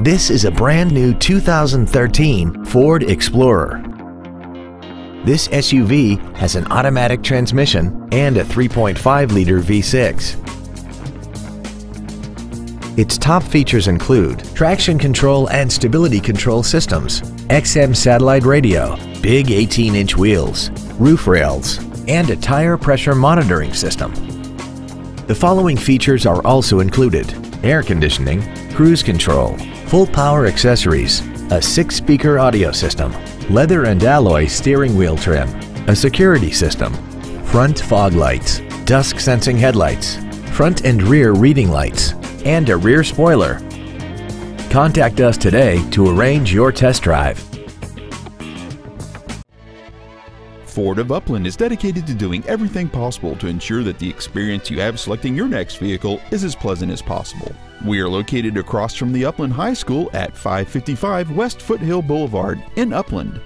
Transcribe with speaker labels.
Speaker 1: This is a brand new 2013 Ford Explorer. This SUV has an automatic transmission and a 3.5-liter V6. Its top features include traction control and stability control systems, XM satellite radio, big 18-inch wheels, roof rails, and a tire pressure monitoring system. The following features are also included. Air conditioning, cruise control, full power accessories, a six-speaker audio system, leather and alloy steering wheel trim, a security system, front fog lights, dusk sensing headlights, front and rear reading lights, and a rear spoiler. Contact us today to arrange your test drive.
Speaker 2: Ford of Upland is dedicated to doing everything possible to ensure that the experience you have selecting your next vehicle is as pleasant as possible. We are located across from the Upland High School at 555 West Foothill Boulevard in Upland.